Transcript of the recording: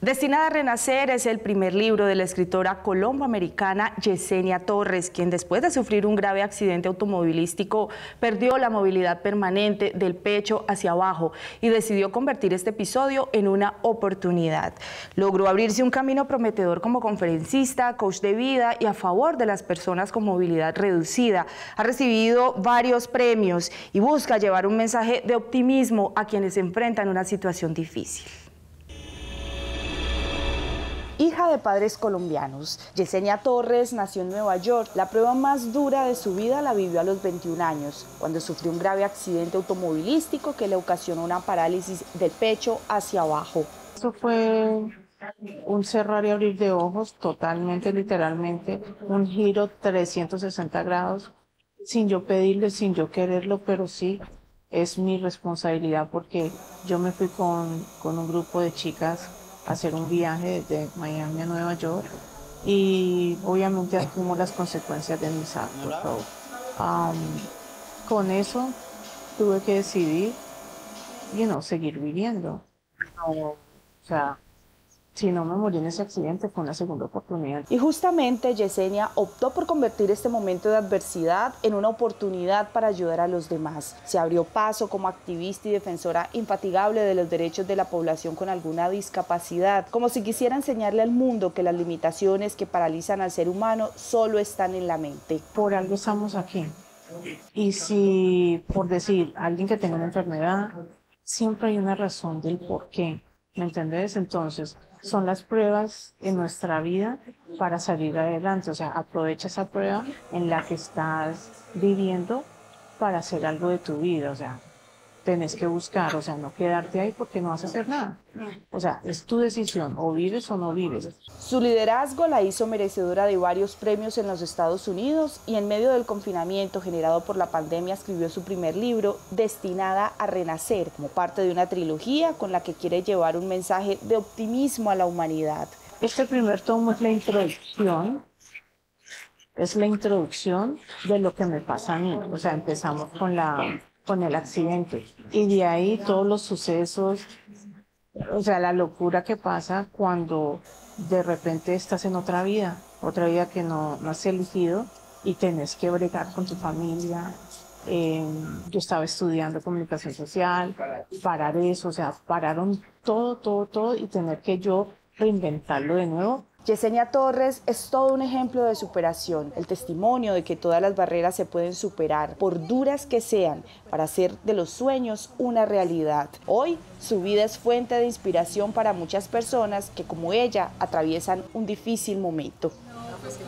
Destinada a Renacer es el primer libro de la escritora colombo-americana Yesenia Torres, quien después de sufrir un grave accidente automovilístico perdió la movilidad permanente del pecho hacia abajo y decidió convertir este episodio en una oportunidad. Logró abrirse un camino prometedor como conferencista, coach de vida y a favor de las personas con movilidad reducida. Ha recibido varios premios y busca llevar un mensaje de optimismo a quienes enfrentan una situación difícil. Hija de padres colombianos, Yesenia Torres nació en Nueva York. La prueba más dura de su vida la vivió a los 21 años, cuando sufrió un grave accidente automovilístico que le ocasionó una parálisis del pecho hacia abajo. Eso fue un cerrar y abrir de ojos, totalmente, literalmente, un giro 360 grados, sin yo pedirle, sin yo quererlo, pero sí es mi responsabilidad porque yo me fui con, con un grupo de chicas hacer un viaje desde Miami a Nueva York y obviamente asumo las consecuencias de mis actos. con eso tuve que decidir, you know, seguir viviendo. o sea, si no me morí en ese accidente, fue una segunda oportunidad. Y justamente Yesenia optó por convertir este momento de adversidad en una oportunidad para ayudar a los demás. Se abrió paso como activista y defensora infatigable de los derechos de la población con alguna discapacidad, como si quisiera enseñarle al mundo que las limitaciones que paralizan al ser humano solo están en la mente. Por algo estamos aquí. Y si, por decir, alguien que tenga una enfermedad, siempre hay una razón del por qué. ¿Me entendés? Entonces, son las pruebas en nuestra vida para salir adelante. O sea, aprovecha esa prueba en la que estás viviendo para hacer algo de tu vida. O sea, tenés que buscar, o sea, no quedarte ahí porque no vas a hacer nada. O sea, es tu decisión, o vives o no vives. Su liderazgo la hizo merecedora de varios premios en los Estados Unidos y en medio del confinamiento generado por la pandemia escribió su primer libro, Destinada a Renacer, como parte de una trilogía con la que quiere llevar un mensaje de optimismo a la humanidad. Este primer tomo es la introducción es la introducción de lo que me pasa a mí. O sea, empezamos con la con el accidente. Y de ahí todos los sucesos, o sea, la locura que pasa cuando de repente estás en otra vida, otra vida que no, no has elegido y tenés que bregar con tu familia. Eh, yo estaba estudiando comunicación social, parar eso, o sea, pararon todo, todo, todo y tener que yo reinventarlo de nuevo Yesenia Torres es todo un ejemplo de superación, el testimonio de que todas las barreras se pueden superar, por duras que sean, para hacer de los sueños una realidad. Hoy su vida es fuente de inspiración para muchas personas que como ella atraviesan un difícil momento. Pues,